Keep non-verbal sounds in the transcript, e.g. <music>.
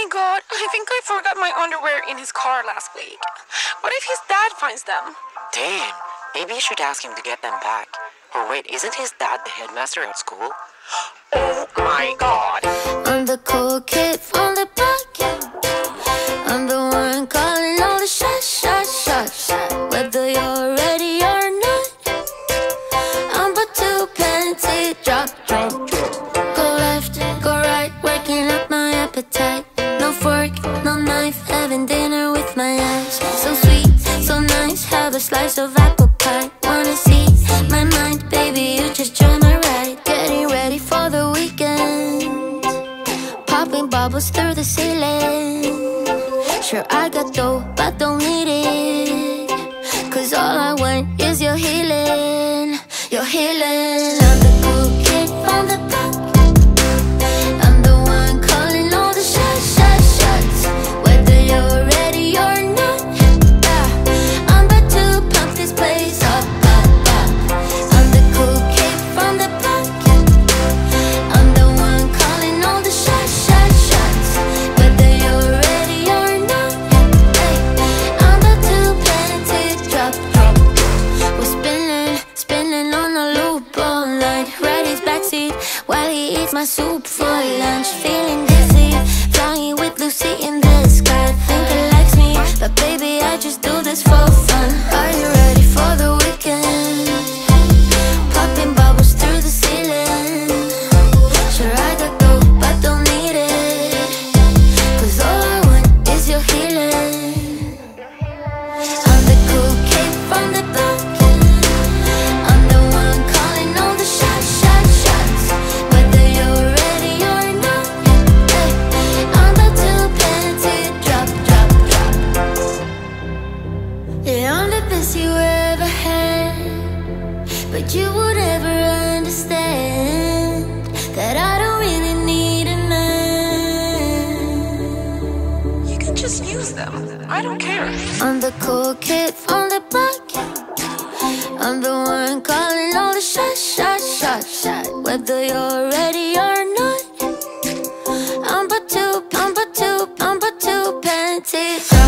my god, I think I forgot my underwear in his car last week. What if his dad finds them? Damn, maybe you should ask him to get them back. Or wait, isn't his dad the headmaster at school? <gasps> Oh my god! So sweet, so nice, have a slice of apple pie. Wanna see my mind, baby? You just join my ride. Getting ready for the weekend. Popping bubbles through the ceiling. Sure, I got dough, but don't need it. Cause all I want is your healing. Your healing. I'm the cool kid from the his backseat while he eats my soup for lunch. Feeling dizzy, flying with Lucy in Best you ever had. But you would ever understand that I don't really need a man. You can just use them. I don't care. I'm the cool kid from the block. I'm the one calling all the shots, shots, shots, shots. Whether you're ready or not. I'm but too, I'm but too, I'm but too panties.